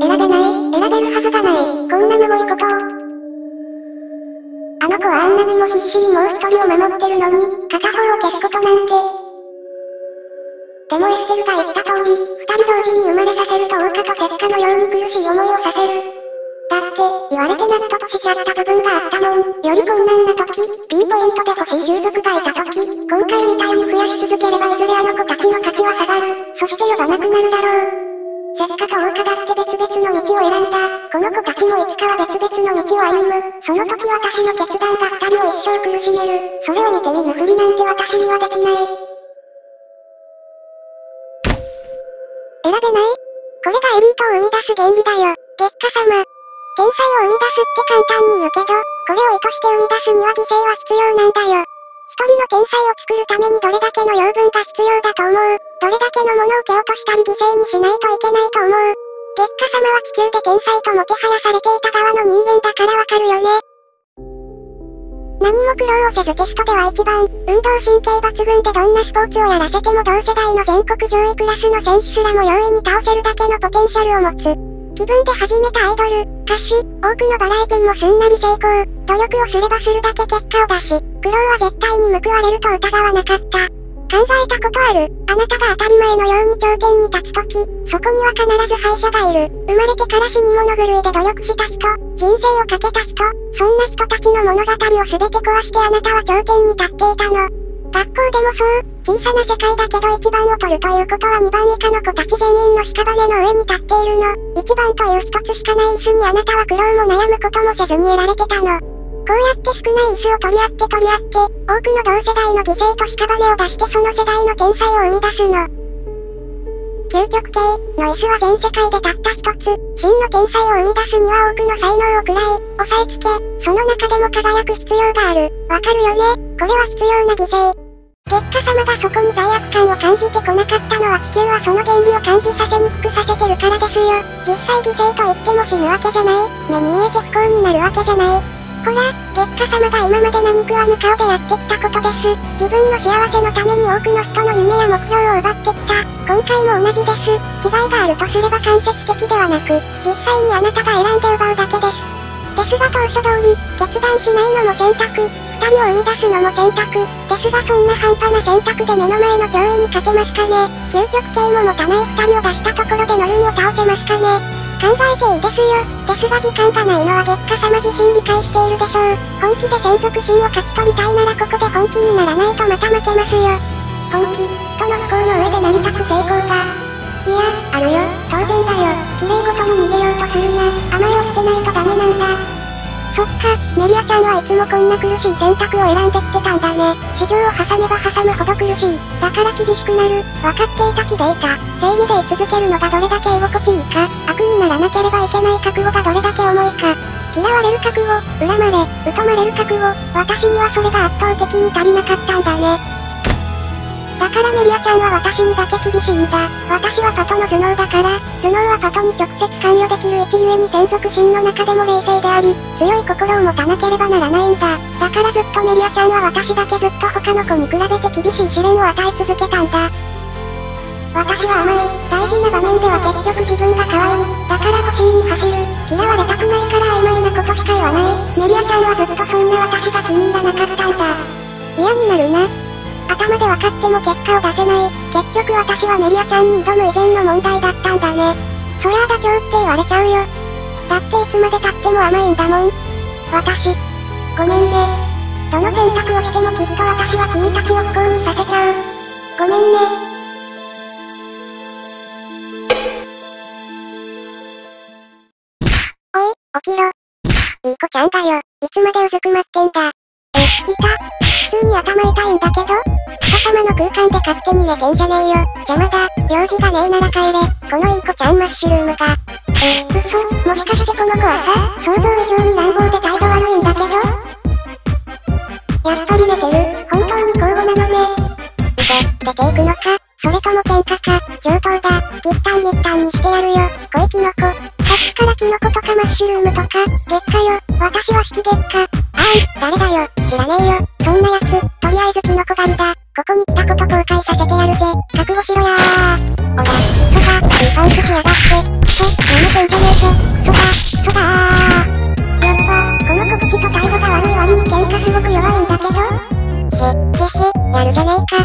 選べない、選べるはずがない、こん。なむごいことを。あの子はあん。なにも必死にもう一人を守ってるのに、片方を消すことなん。て。でもエッセルが言った通り、二人同時に生まれさせると王家と石化のように苦しい思いをさせる。だって、言われて納得しちゃった部分があったもん。より困難な時、ピンポイントで欲しい従属がいた時、今回みたいに増やし続ければいずれあの子たちの価値は下がる。そして呼ばなくなるだろう。石化と王家だって別々の道を選んだ。この子たちもいつかは別々の道を歩む。その時私の決断が二人を一生苦しめる。それを見て見ぬふりなんて私にはできない。選べない？これがエリートを生み出す原理だよ。月下様。天才を生み出すって簡単に言うけど、これを意図して生み出すには犠牲は必要なんだよ。一人の天才を作るためにどれだけの養分が必要だと思う？どれだけのものを蹴落としたり犠牲にしないといけないと思う。月下様は地球で天才ともてはやされていた側の人間だからわかるよね。何も苦労をせずテストでは一番、運動神経抜群でどんなスポーツをやらせても同世代の全国上位クラスの選手すらも容易に倒せるだけのポテンシャルを持つ。自分で始めたアイドル、歌手、多くのバラエティもすんなり成功、努力をすればするだけ結果を出し、苦労は絶対に報われると疑わなかった。考えたことある。あなたが当たり前のように頂点に立つとき、そこには必ず敗者がいる。生まれてから死に物狂いで努力した人、人生をかけた人、そんな人たちの物語を全て壊してあなたは頂点に立っていたの。学校でもそう、小さな世界だけど一番を取るということは2番以下の子たち全員の屍の上に立っているの。一番という一つしかない椅子にあなたは苦労も悩むこともせずに得られてたの。こうやって少ない椅子を取り合って取り合って、多くの同世代の犠牲と屍を出してその世代の天才を生み出すの。究極系の椅子は全世界でたった一つ、真の天才を生み出すには多くの才能を食らい、押さえつけ、その中でも輝く必要がある。わかるよね？これは必要な犠牲。月下様がそこに罪悪感を感じてこなかったのは地球はその原理を感じさせにくくさせてるからですよ。実際犠牲と言っても死ぬわけじゃない。目に見えて不幸になるわけじゃない。ほら、月下様が今まで何食わぬ顔でやってきたことです。自分の幸せのために多くの人の夢や目標を奪ってきた。今回も同じです。違いがあるとすれば間接的ではなく、実際にあなたが選んで奪うだけです。ですが当初通り、決断しないのも選択、二人を生み出すのも選択、ですがそんな半端な選択で目の前の脅威に勝てますかね究極系も持たない二人を出したところでノルンを倒せますかね考えていいですよ。ですが時間がないのは月下様自身理解しているでしょう。本気で専属心を勝ち取りたいならここで本気にならないとまた負けますよ。本気、人の不幸の上で成り立つ成功が。いや、あるよ、当然だよ。綺麗事に逃げようとするな。甘えを捨てないとダメなんだ。そっか、メリアちゃんはいつもこんな苦しい選択を選んできてたんだね。市場を挟めば挟むほど苦しい。だから厳しくなる。分かっていた気でいた。正義で居続けるのがどれだけ居心地いいか。悪なければいけない覚悟がどれだけ重いか。嫌われる覚悟、恨まれ、疎まれる覚悟。私にはそれが圧倒的に足りなかったんだね。だからメリアちゃんは私にだけ厳しいんだ。私はパトの頭脳だから、頭脳はパトに直接関与できる一ゆえに専属心の中でも冷静であり、強い心を持たなければならないんだ。だからずっとメリアちゃんは私だけずっと他の子に比べて厳しい試練を与え続けたんだ。私は甘い、大事な場面では結局自分が可愛い、だから欲しいに走る、嫌われたくないから曖昧なことしか言わない、メリアちゃんはずっとそんな私が気に入らなかったんだ。嫌になるな。頭で分かっても結果を出せない。結局私はメリアちゃんに挑む以前の問題だったんだね。そりゃあ妥協って言われちゃうよ。だっていつまで経っても甘いんだもん。私。ごめんね。どの選択をしてもきっと私は君たちを不幸にさせちゃう。ごめんね。いい子ちゃんだよ。いつまでう。ずくまってんだ。え、いた。普通に頭痛いんだけど人様の空間で勝手に寝てんじゃねえよ。邪魔だ。用事がねえなら帰れ。このいい子ちゃんマッシュルームが。え、嘘もしかしてこの子はさ、想像以上に乱暴えずキノコ狩りだ。ここに来たこと後悔させてやるぜ。覚悟しろやー。おら、とか、いいパンチしやがって。くそ、めてんじゃねえぞ。クソだ、クソだー。やっぱ、この子口と態度が悪い割に喧嘩すごく弱いんだけど。へ、へへ、やるじゃねえか。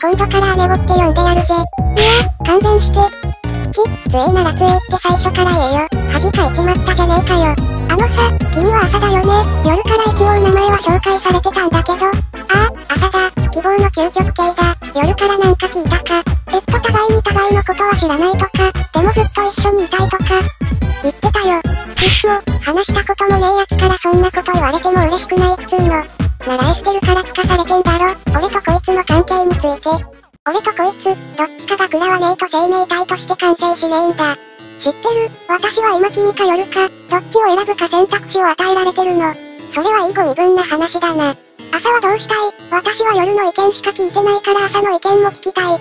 今度から姉子って呼んでやるぜ。いや、勘弁して。ち、つえならつえって最初から言えよ。恥かいちまったじゃねえかよ。あのさ、君は朝だよね。夜から一応名前は紹介されてたんだけど。ああ、朝だ。希望の究極系だ。夜からなんか聞いたか。えっと互いに互いのことは知らないとか。でもずっと一緒にいたいとか。言ってたよ。いつも、話したこともねえやつからそんなこと言われても嬉しくないっつうの。なら愛してるから聞かされてんだろ。俺とこいつの関係について。俺とこいつ、どっちかが食らわねえと生命体として完成しねえんだ。知ってる？私は今君か夜か、どっちを選ぶか選択肢を与えられてるの。それはいいご身分な話だな。朝はどうしたい?私は夜の意見しか聞いてないから朝の意見も聞きたい。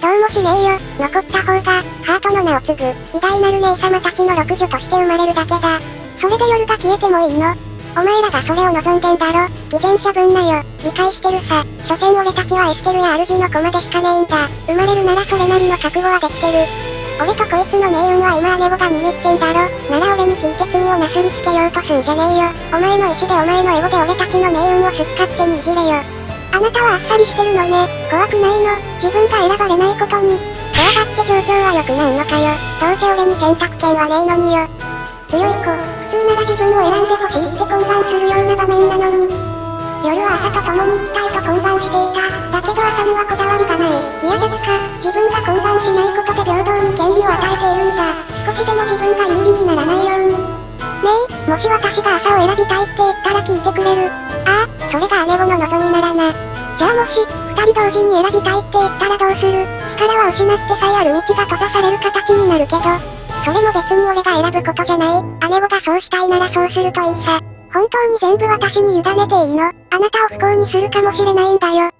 どうもしねえよ。残った方が、ハートの名を継ぐ、偉大なる姉様たちの六女として生まれるだけだ。それで夜が消えてもいいの？お前らがそれを望んでんだろ？偽善者分なよ。理解してるさ。所詮俺たちはエステルや主の駒でしかねえんだ。生まれるならそれなりの覚悟はできてる。俺とこいつの命運は今姉子が握ってんだろ。なら俺に聞いて罪をなすりつけようとすんじゃねえよ。お前の意志でお前のエゴで俺たちの命運を好き勝手にいじれよ。あなたはあっさりしてるのね。怖くないの。自分が選ばれないことに。怖がって状況は良くなんのかよ。どうせ俺に選択権はねえのによ。強い子、普通なら自分を選んでほしいって懇願するような場面なのに。夜は朝と共に行きたいと懇願していた。だけど朝にはこだわりがない。いやですか、自分が懇願しないことで平等に権利を与えているんだ。少しでも自分が有利にならないように。ねえ、もし私が朝を選びたいって言ったら聞いてくれる。ああ、それが姉子の望みならな。じゃあもし、二人同時に選びたいって言ったらどうする力は失ってさえある道が閉ざされる形になるけど。それも別に俺が選ぶことじゃない。姉子がそうしたいならそうするといいさ。本当に全部私に委ねていいの？あなたを不幸にするかもしれないんだよ。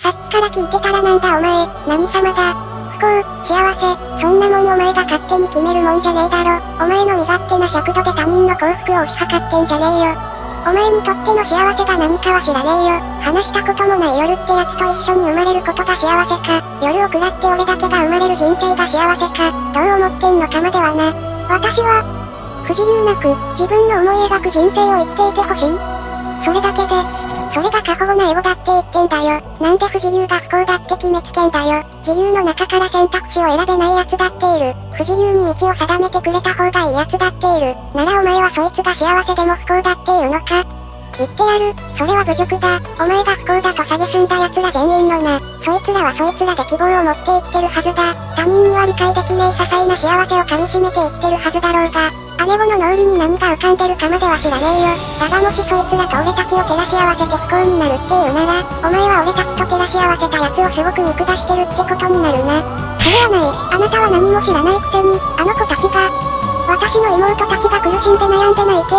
さっきから聞いてたらなんだお前、何様だ？不幸、幸せ、そんなもんお前が勝手に決めるもんじゃねえだろ。お前の身勝手な尺度で他人の幸福を推し量ってんじゃねえよ。お前にとっての幸せが何かは知らねえよ。話したこともない夜ってやつと一緒に生まれることが幸せか。夜を食らって俺だけが生まれる人生が幸せか。どう思ってんのかまではな。私は、不自由なく、自分の思い描く人生を生きていてほしい。それだけで、それが過保護なエゴだって言ってんだよ。なんで不自由が不幸だって決めつけんだよ。自由の中から選択肢を選べない奴だっている。不自由に道を定めてくれた方がいい奴だっている。ならお前はそいつが幸せでも不幸だっていうのか言ってやる。それは侮辱だ。お前が不幸だと蔑んだ奴ら全員のな。そいつらはそいつらで希望を持って生きてるはずだ。他人には理解できねえ些細な幸せを噛み締めて生きてるはずだろうが。姉子の脳裏に何が浮かんでるかまでは知らねえよ。だがもしそいつらと俺たちを照らし合わせて不幸になるっていうなら、お前は俺たちと照らし合わせた奴をすごく見下してるってことになるな。それはない。あなたは何も知らないくせに、あの子たちが、私の妹たちが苦しんで悩んで泣いて、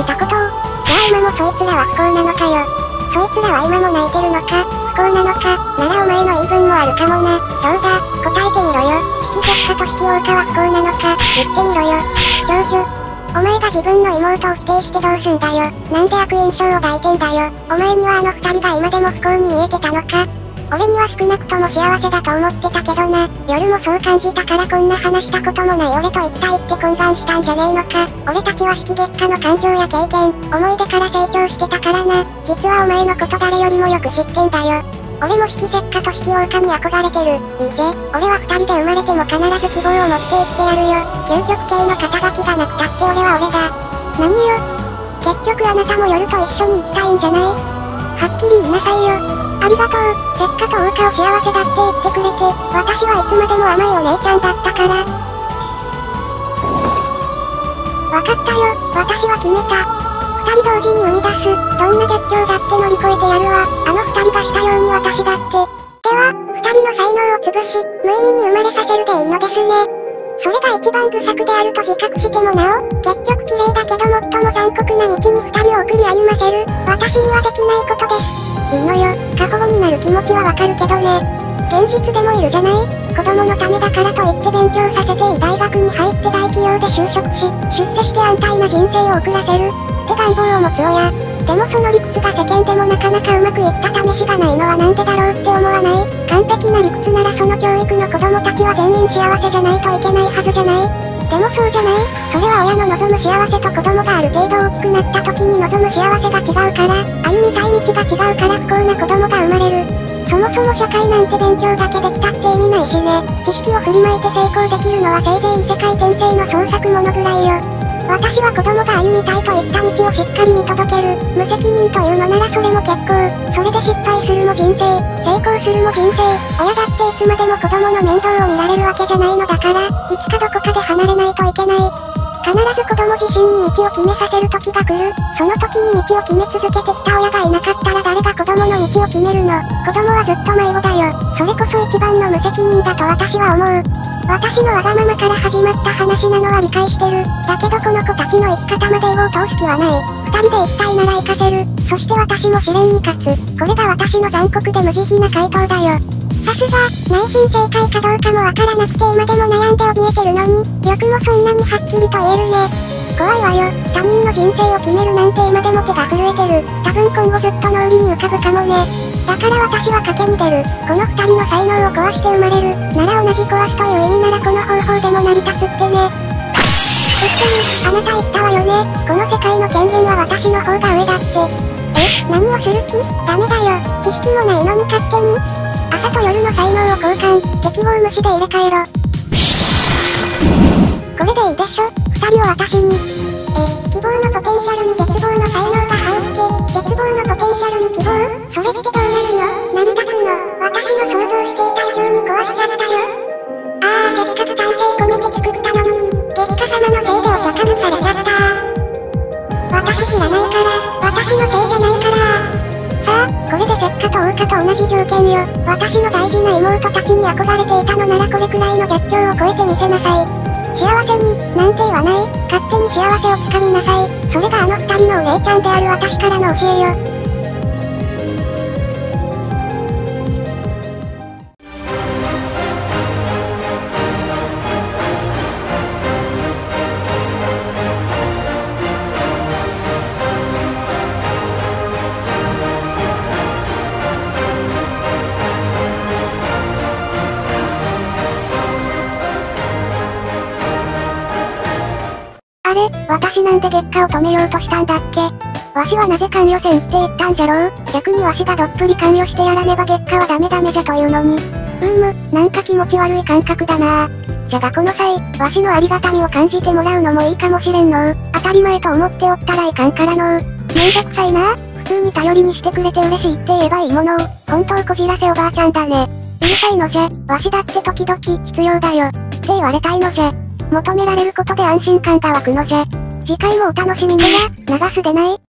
いたことを、じゃあ今もそいつらは不幸なのかよ。そいつらは今も泣いてるのか、不幸なのか、ならお前の言い分もあるかもな。どうだ、答えてみろよ。引き結果と引き王家は不幸なのか、言ってみろよ。長女。お前が自分の妹を否定してどうすんだよ。なんで悪印象を抱いてんだよ。お前にはあの二人が今でも不幸に見えてたのか俺には少なくとも幸せだと思ってたけどな。夜もそう感じたからこんな話したこともない俺と行きたいって懇願したんじゃねえのか。俺たちは式月下の感情や経験、思い出から成長してたからな。実はお前のこと誰よりもよく知ってんだよ。俺も引き石化と引き狼に憧れてる。いいぜ。俺は二人で生まれても必ず希望を持って生きてやるよ。究極系の肩書きがなくたって俺は俺だ。何よ。結局あなたも夜と一緒に行きたいんじゃない？はっきり言いなさいよ。ありがとう。石化と王家を幸せだって言ってくれて、私はいつまでも甘いお姉ちゃんだったから。わかったよ。私は決めた。二人同時に生み出す、どんな絶叫だって乗り越えてやるわ。あの二人がしたように私のですね。それが一番不作であると自覚してもなお、結局綺麗だけど最も残酷な道に二人を送り歩ませる、私にはできないことです。いいのよ、過保護になる気持ちはわかるけどね。現実でもいるじゃない？子供のためだからといって勉強させていい大学に入って大企業で就職し、出世して安泰な人生を送らせる。って願望を持つ親。でもその理屈が世間でもなかなかうまくいった試しがないのはなんでだろうって思わない完璧な理屈ならその教育の子供たちは全員幸せじゃないといけないはずじゃないでもそうじゃないそれは親の望む幸せと子供がある程度大きくなった時に望む幸せが違うから、歩みたい道が違うから不幸な子供が生まれる。そもそも社会なんて勉強だけできたって意味ないしね。知識を振りまいて成功できるのはせいぜい異世界転生の創作物ぐらいよ。私は子供が歩みたいといった道をしっかり見届ける。無責任というのならそれも結構。それで失敗するも人生。成功するも人生。親だっていつまでも子供の面倒を見られるわけじゃないのだから、いつかどこかで離れないといけない。必ず子供自身に道を決めさせる時が来る。その時に道を決め続けてきた親がいなかったら誰が子供の道を決めるの？子供はずっと迷子だよ。それこそ一番の無責任だと私は思う。私のわがままから始まった話なのは理解してる。だけどこの子たちの生き方までを通す気はない。二人で一体なら活かせる。そして私も試練に勝つ。これが私の残酷で無慈悲な回答だよ。さすが、内心正解かどうかもわからなくて今でも悩んで怯えてるのに、よくもそんなにはっきりと言えるね。怖いわよ。他人の人生を決めるなんて今でも手が震えてる。多分今後ずっと脳裏に浮かぶかもね。だから私は賭けに出る。この二人の才能を壊して生まれる。なら同じ壊すという意味ならこの方法でも成り立つってね。そしてあなた言ったわよね。この世界の権限は私の方が上だって。え、何をする気？ダメだよ。知識もないのに勝手に。と夜の才能を交換、適合無視で入れ替えろ。これでいいでしょ？二人を私に。え、希望のポテンシャルに絶望の才能が入って、絶望のポテンシャルに希望？それってどうなるの？成り立つの私の想像していた以上に壊しちゃったよ。あー、せっかく丹精込めて作ったのに、月下様のせいでお釈迦にされちゃった私知らないから、私のせいじゃないから家と同じ条件よ。私の大事な妹たちに憧れていたのならこれくらいの逆境を超えてみせなさい。幸せに、なんて言わない。勝手に幸せをつかみなさい。それがあの二人のお姉ちゃんである私からの教えよ。で月下を止めようとしたんだっけわしはなぜ関与せんって言ったんじゃろう逆にわしがどっぷり関与してやらねば月下はダメダメじゃというのに。うーむ、なんか気持ち悪い感覚だなじゃがこの際、わしのありがたみを感じてもらうのもいいかもしれんのう当たり前と思っておったらいかんからのめんどくさいな普通に頼りにしてくれて嬉しいって言えばいいものを、本当こじらせおばあちゃんだね。うるさいのじゃ、わしだって時々必要だよ。って言われたいのじゃ。求められることで安心感が湧くのじゃ。次回もお楽しみにや、流すでない。